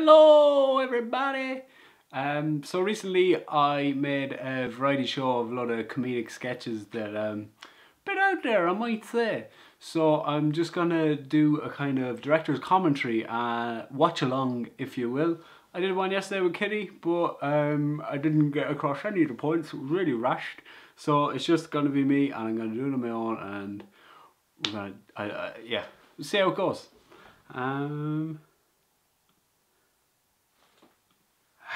Hello everybody! Um, so recently I made a variety show of a lot of comedic sketches that um, bit out there I might say. So I'm just gonna do a kind of director's commentary, uh, watch along if you will. I did one yesterday with Kitty, but um, I didn't get across any of the points, it was really rushed. So it's just gonna be me and I'm gonna do it on my own and we're gonna, I, I, yeah, see how it goes. Um,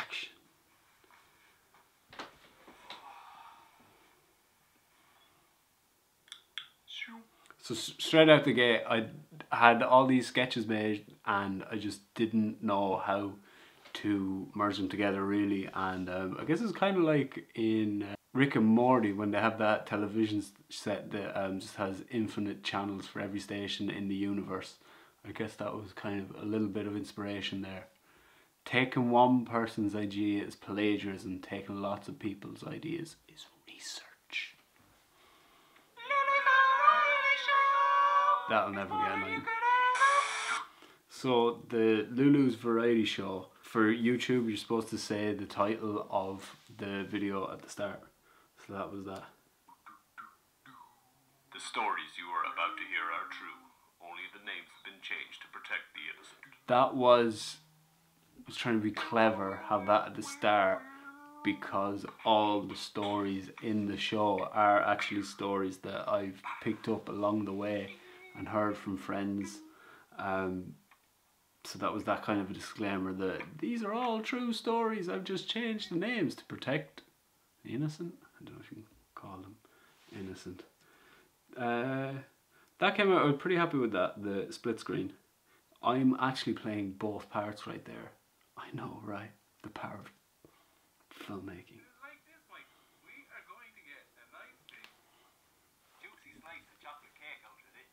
action. So straight out the gate, I had all these sketches made, and I just didn't know how to merge them together really. And um, I guess it's kind of like in uh, Rick and Morty when they have that television set that um, just has infinite channels for every station in the universe. I guess that was kind of a little bit of inspiration there. Taking one person's idea is plagiarism, taking lots of people's ideas is research. That'll never get annoying. So the Lulu's variety show for YouTube, you're supposed to say the title of the video at the start. So that was that. The stories you are about to hear are true. Only the names have been changed to protect the innocent. That was was trying to be clever, have that at the start because all the stories in the show are actually stories that I've picked up along the way and heard from friends. Um, so that was that kind of a disclaimer that these are all true stories. I've just changed the names to protect innocent. I don't know if you can call them innocent. Uh, that came out. I was pretty happy with that. The split screen. I'm actually playing both parts right there. I know, right? The power of filmmaking. Like this, Mike. We are going to get a nice big juicy slice of chocolate cake out of it.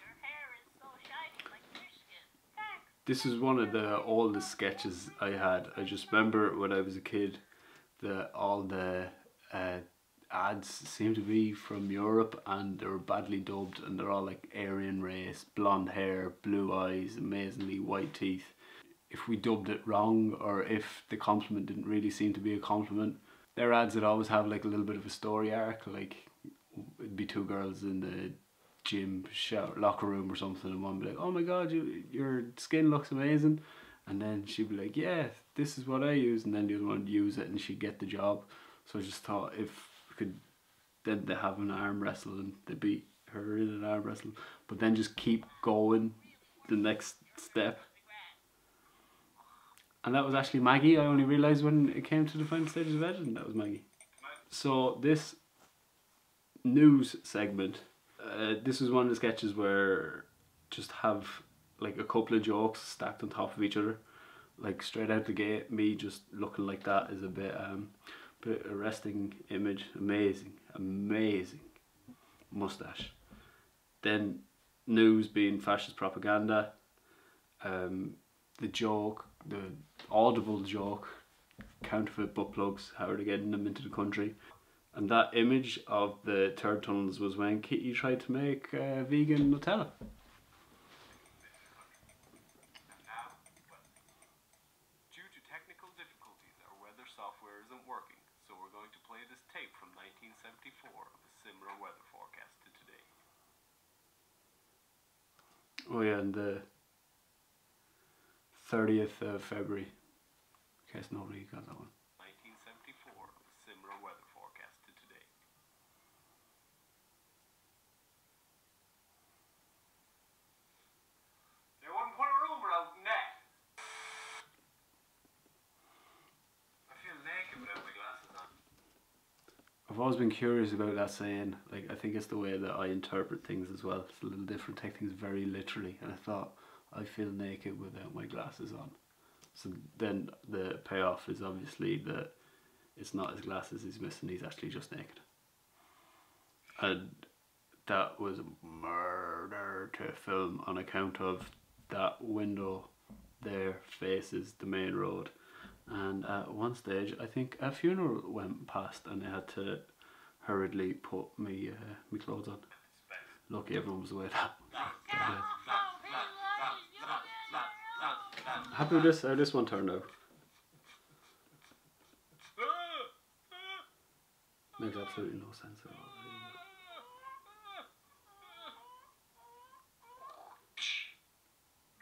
Your hair is so shiny like fish. Thanks. This is one of the oldest sketches I had. I just remember when I was a kid that all the uh, ads seemed to be from Europe and they were badly dubbed and they're all like Aryan race, blonde hair, blue eyes, amazingly white teeth. If we dubbed it wrong or if the compliment didn't really seem to be a compliment, their ads would always have like a little bit of a story arc, like it'd be two girls in the gym shower locker room or something and one be like, Oh my god, you, your skin looks amazing and then she'd be like, Yeah, this is what I use and then the other one would use it and she'd get the job. So I just thought if we could then they have an arm wrestle and they beat her in an arm wrestle, but then just keep going the next step. And that was actually Maggie. I only realised when it came to the final stages of editing that was Maggie. So this news segment, uh, this was one of the sketches where just have like a couple of jokes stacked on top of each other, like straight out the gate. Me just looking like that is a bit um, bit arresting image. Amazing, amazing mustache. Then news being fascist propaganda. Um, the joke, the audible joke, counterfeit butt plugs. How are they getting them into the country? And that image of the third tunnels was when Kitty tried to make uh, vegan Nutella. Now, well, due to technical difficulties, our weather software isn't working, so we're going to play this tape from 1974 of a similar weather forecast to today. Oh yeah, and the thirtieth of February. In case nobody got that one. 1974 similar weather forecast to today. They wouldn't put a rumor out in that. I feel naked without my glasses on. I've always been curious about that saying. Like, I think it's the way that I interpret things as well. It's a little different. Take things very literally. And I thought, I feel naked without my glasses on. So then the payoff is obviously that it's not his glasses he's missing. He's actually just naked. And that was murder to film on account of that window there faces the main road. And at one stage, I think a funeral went past, and I had to hurriedly put me uh, me clothes on. Lucky everyone was away that. that day. Happy with this? How this one turned out? Makes absolutely no sense at all.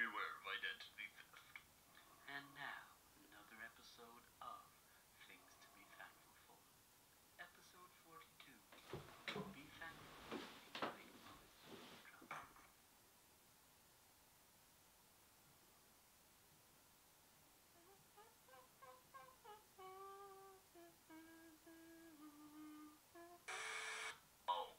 Beware of identity theft. And now, another episode of Things to Be Thankful For. Episode 42. Be thankful for the white noise drop. Oh,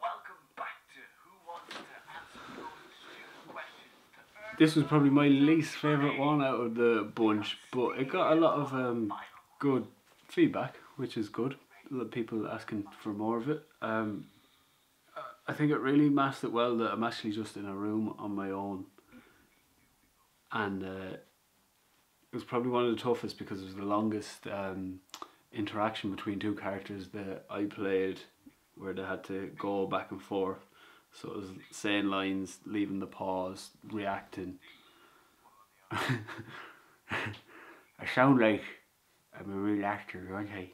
welcome back to Who Wants to Answer Those Stupid Questions to earn This was probably my least favourite one out of the bunch, but it got a lot of um, good feedback, which is good. People asking for more of it. Um, I think it really masked it well that I'm actually just in a room on my own, and uh, it was probably one of the toughest because it was the longest um, interaction between two characters that I played, where they had to go back and forth. So it was saying lines, leaving the pause, reacting. I sound like I'm a real actor, don't I?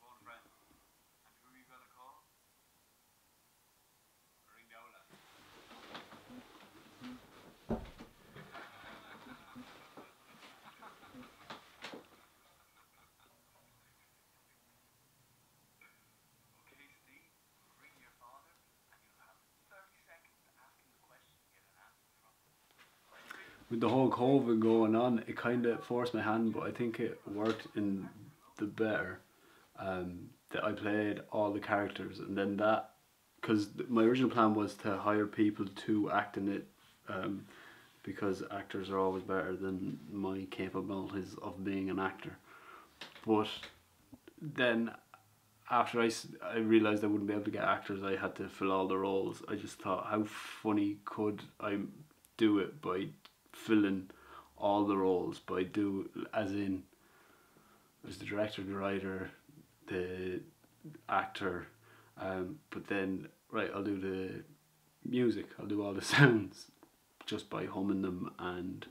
Phone a friend. And who are you gonna call? Ring the outlet. Okay, Steve. Ring your father, and you'll have 30 seconds to ask him the question and get an answer from him. With the whole COVID going on, it kind of forced my hand, but I think it worked in the better. Um, that I played all the characters, and then that, because my original plan was to hire people to act in it, um, because actors are always better than my capabilities of being an actor. But then, after I, I realized I wouldn't be able to get actors, I had to fill all the roles. I just thought, how funny could I do it by filling all the roles? By do as in, as the director, the writer, the actor, um, but then right, I'll do the music. I'll do all the sounds just by humming them and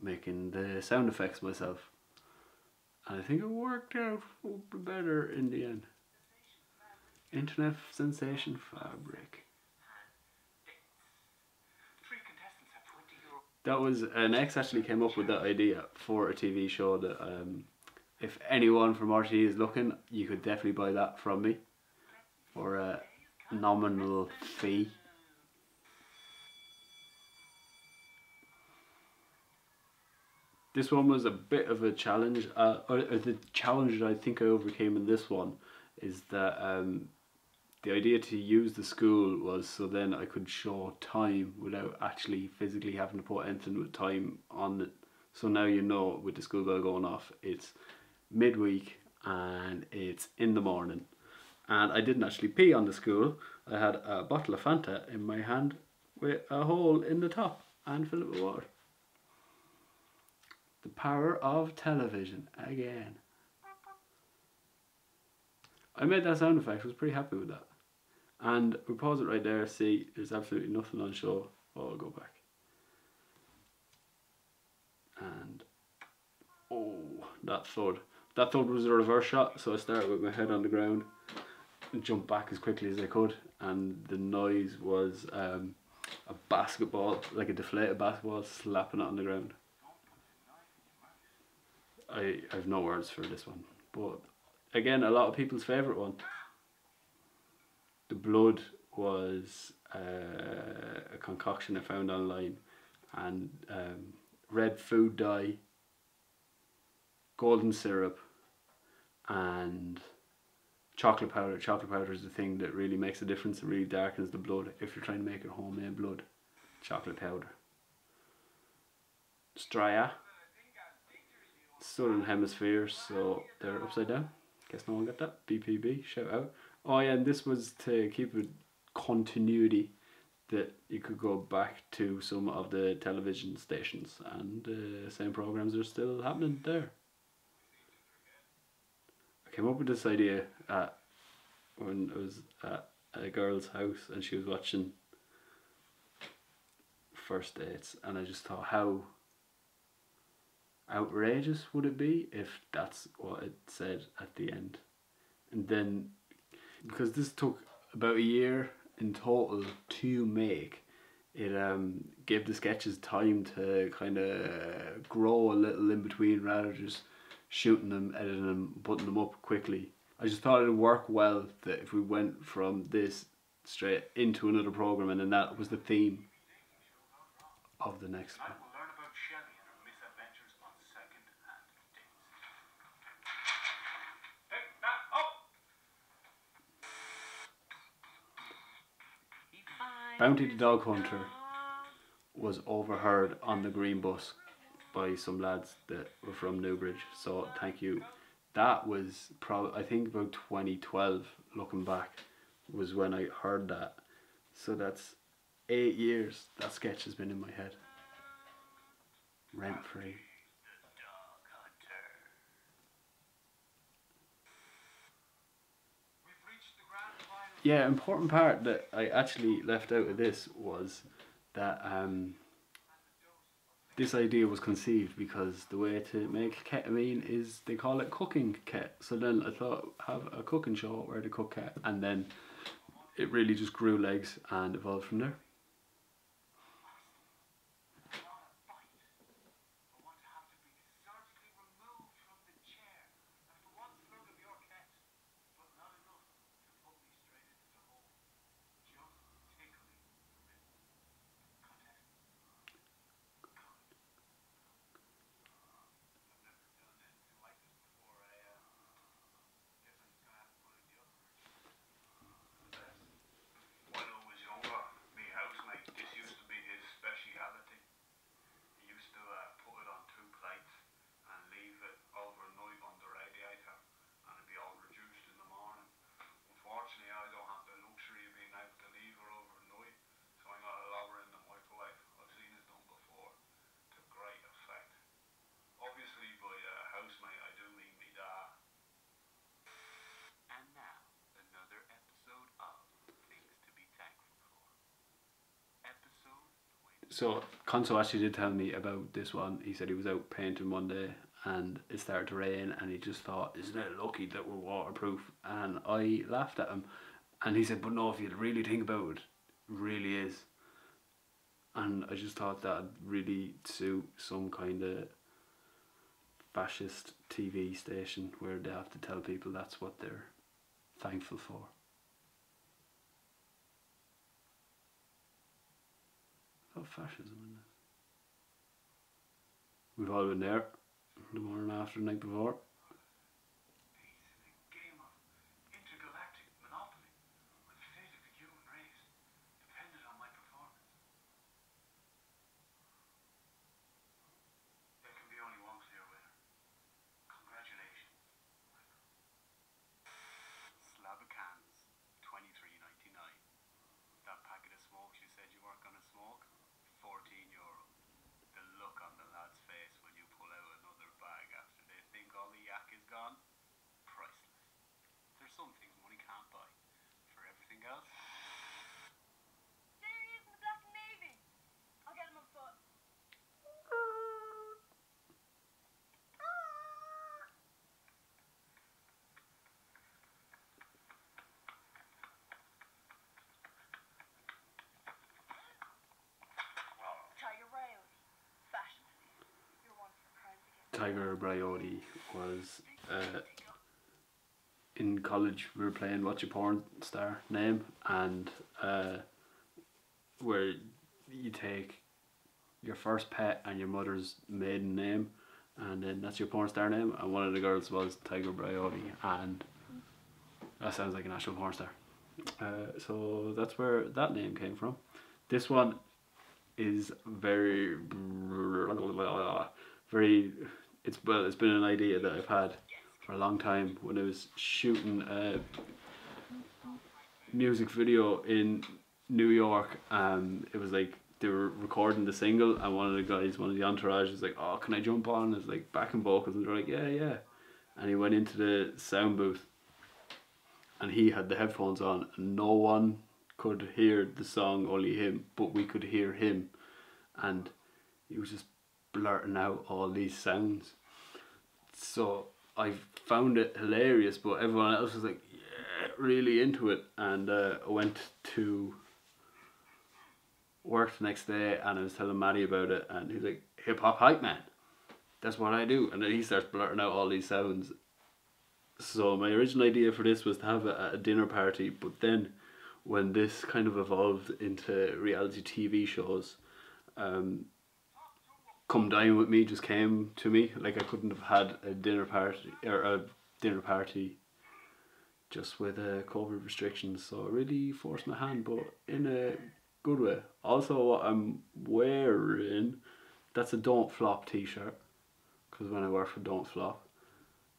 making the sound effects myself. And I think it worked out better in the end. Internet sensation fabric. That was an ex actually came up with that idea for a TV show that um, if anyone from RT is looking, you could definitely buy that from me for a nominal fee. This one was a bit of a challenge. Uh, or, the challenge that I think I overcame in this one is that um, the idea to use the school was so then I could show time without actually physically having to put anything with time on it. So now you know with the school bell going off, it's midweek and it's in the morning. And I didn't actually pee on the school. I had a bottle of Fanta in my hand with a hole in the top and fill it with water. The power of television again. I made that sound effect. I was pretty happy with that. And we pause it right there. See, there's absolutely nothing on show. Oh, I'll go back. And oh, that thud. That thud was a reverse shot. So I started with my head on the ground and jumped back as quickly as I could. And the noise was um, a basketball, like a deflated basketball, slapping it on the ground. I, I have no words for this one. But again, a lot of people's favourite one. The blood was uh, a concoction I found online, and um, red food dye, golden syrup, and chocolate powder. Chocolate powder is the thing that really makes a difference. It really darkens the blood if you're trying to make it homemade blood. Chocolate powder. Straya. Southern Hemisphere, so they're upside down. Guess no one got that. BPB, shout out. Oh yeah, and this was to keep it continuity that you could go back to some of the television stations and the uh, same programs are still happening there. I came up with this idea at, when I was at a girl's house and she was watching First Dates, and I just thought how outrageous would it be if that's what it said at the end? And then, because this took about a year in total to make, it um gave the sketches time to kind of grow a little in between rather just shooting them, editing them, putting them up quickly. I just thought it'd work well that if we went from this straight into another program and then that was the theme of the next one. Tonight we'll learn about Shelley and her misadventures on second-hand dates. Hey, now, up! He finds Bounty the Dog Hunter was overheard on the green bus by some lads that were from Newbridge. So thank you. That was probably I think about 2012. Looking back, was when I heard that. So that's eight years. That sketch has been in my head, rent free. the dog hunter. We've reached the grand final. Yeah, important part that I actually left out of this was that um, this idea was conceived because the way to make ketamine is they call it cooking ket. So then I thought have a cooking show where they cook ket, and then it really just grew legs and evolved from there. I want to have to be surgically removed from the chair after one slug of your cat, but not enough to put me straight into the hole. Just tickling the rib. Contest. I've never done anything like this before. I uh, guess I'm just gonna have to put in the other When I was younger, me housemate, this used to be his speciality. He used to uh, put it on two plates and leave it overnight on the radiator, and it'd be all reduced in the morning. Unfortunately, I don't have the luxury of being able to leave it overnight, so I got to lower in the microwave. I've seen it done before, to great effect. Obviously, by uh, housemate, I do mean me dad. And now, another episode of Things to Be Thankful For. Episode 20. So Conso actually did tell me about this one. He said he was out painting one day and it started to rain and he just thought, Isn't it lucky that we're waterproof? And I laughed at him and he said, But no, if you really think about it, it really is. And I just thought that'd really suit some kind of fascist TV station where they have to tell people that's what they're thankful for. About fascism in. We've all been there. The morning after, the night before. Peace in a game of intergalactic monopoly, where the fate of the human race depended on my performance. There can be only one clear winner. Congratulations, Michael. Slab of cans, twenty three ninety nine. That packet of smokes you said you weren't gonna smoke, fourteen euro. The look on the lad's face when you pull out another bag after they think all the yak is gone, priceless. There's some things money can't buy. For everything else, There he is in the black and navy. I'll get him on foot. Tiger Riley. Fashion. You're one for crimes against Tiger Briotti was uh, in college. We were playing What's Your Porn Star Name, and uh, where you take your first pet and your mother's maiden name, and then that's your porn star name. And one of the girls was Tiger Briotti, and that sounds like an actual porn star. Uh, so that's where that name came from. This one is very, very. It's well, it's been an idea that I've had for a long time. When I was shooting a music video in New York, um, it was like they were recording the single, and one of the guys, one of the entourage, was like, "Oh, can I jump on?" It's like backing vocals, and they're like, "Yeah, yeah," and he went into the sound booth, and he had the headphones on, and no one could hear the song, only him, but we could hear him, and he was just blurting out all these sounds. So I found it hilarious, but everyone else was like, yeah, really into it. And uh, I went to work the next day and I was telling Maddie about it, and he's like, hip hop hype man. That's what I do. And then he starts blurting out all these sounds. So my original idea for this was to have a, a dinner party, but then when this kind of evolved into reality TV shows, um, Come down With Me just came to me. Like I couldn't have had a dinner party or a dinner party just with uh, COVID restrictions. So I really forced my hand, but in a good way. Also, what I'm wearing, that's a Don't Flop t-shirt. Because when I work for Don't Flop,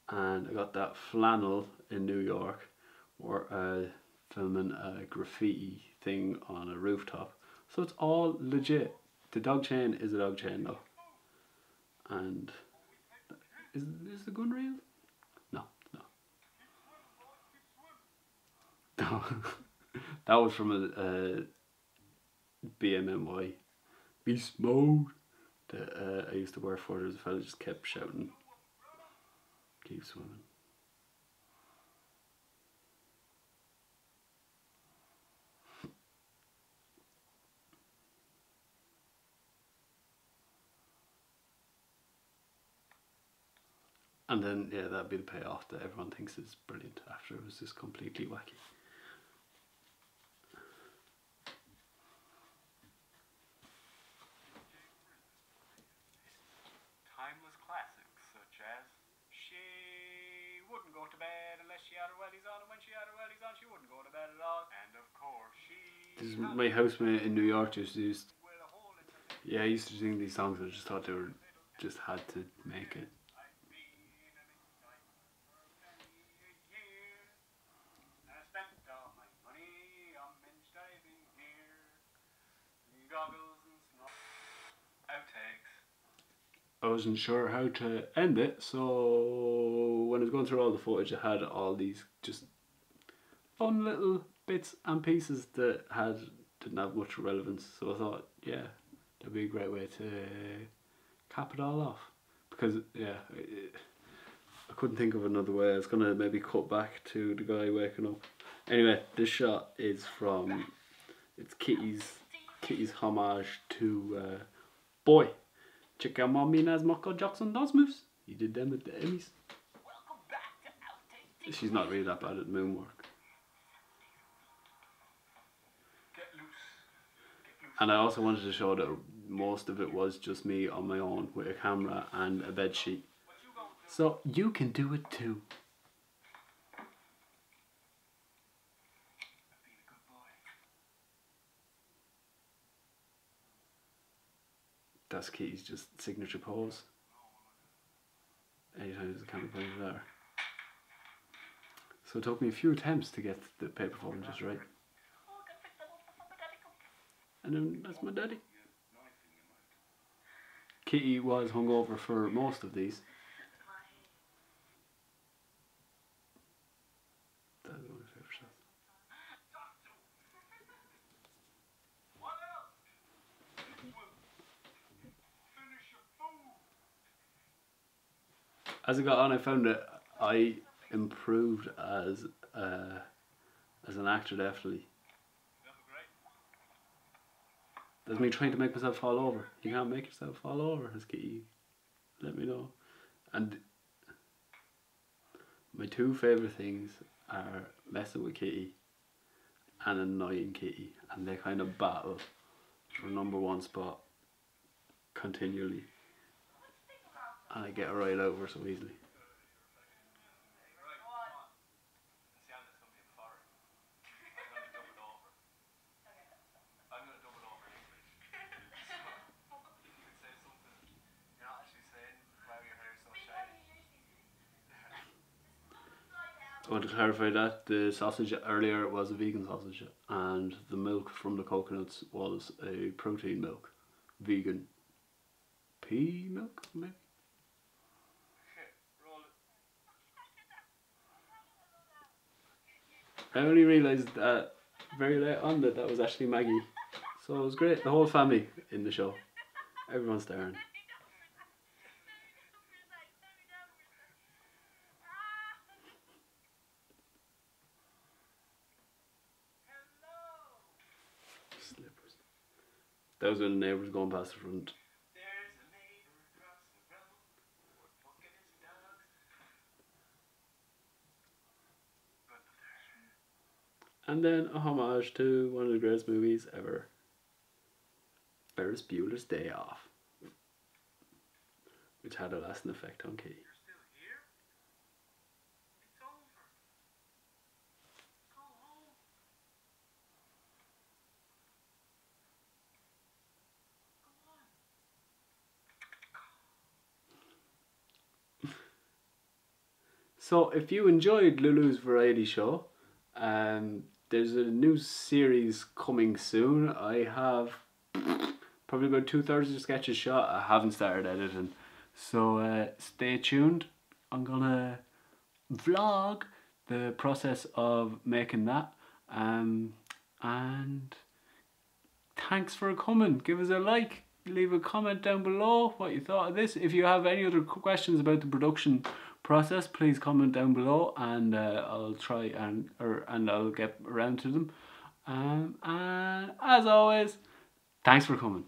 and I got that flannel in New York, or uh, filming a graffiti thing on a rooftop. So it's all legit. The dog chain is a dog chain though. And is is the gun real? No, no. No. that was from a, a BMMY. Beast mode that uh, I used to wear for. There's a fella just kept shouting, keep swimming. And then, yeah, that'd be the payoff that everyone thinks is brilliant after it was just completely wacky. Timeless classics such as She wouldn't go to bed unless she had her wellies on, and when she had her wellies on, she wouldn't go to bed at all. And of course, she. This is my housemate in New York just used, With a hole in her yeah, I used to sing these songs. I just thought they were, just had to make it. I've been a midnight for many a year. And I spent all my money on minge diving gear. And goggles and snow. Outtakes. I wasn't sure how to end it, so when I was going through all the footage, I had all these just fun little bits and pieces that had didn't have much relevance. So I thought, yeah, that'd be a great way to cap it all off. Because yeah, I couldn't think of another way. I was gonna maybe cut back to the guy waking up. Anyway, this shot is from it's Kitty's Kitty's homage to uh, Boy. Check out my mean as Michael Jackson does moves. He did them at the Emmys. She's not really that bad at moonwalk. And I also wanted to show that most of it was just me on my own with a camera and a bed sheet. So you can do it too. Be a good boy. That's Kitty's just signature pose. Anytime there's a at. So it took me a few attempts to get the paper phone just right. And then that's my daddy. Kitty was hungover for most of these. That's one of my favourite shots. What else? Well, finish your food. As I got on, I found that I improved as uh, as an actor definitely. That's me trying to make myself fall over. You can't make yourself fall over, as Kitty let me know. And my two favourite things are messing with Kitty and annoying Kitty. And they kind of battle for number one spot continually. And I get a right over so easily. Right, come on. Sienna's gonna be a foreign. I'm gonna dub it over. I'm gonna dub it over in English. So, you can say something you're not actually saying while your hair is so shiny. I want to clarify that the sausage earlier was a vegan sausage and the milk from the coconuts was a protein milk. Vegan pea milk, maybe? I only realised that very late on that that was actually Maggie. So it was great. The whole family in the show. everyone's staring. Slippers. That was when the neighbours going past the front. And then a homage to one of the greatest movies ever. Ferris Bueller's Day Off. Which had a lasting effect on Key. You're still here? It's over. Go home. Go on. So if you enjoyed Lulu's Variety Show, um, there's a new series coming soon. I have probably about two thirds of the sketches shot. I haven't started editing. So uh, stay tuned. I'm gonna vlog the process of making that. Um, and thanks for coming. Give us a like. Leave a comment down below what you thought of this. If you have any other questions about the production process, please comment down below, and uh, I'll try and or and I'll get around to them. Um, and as always, thanks for coming.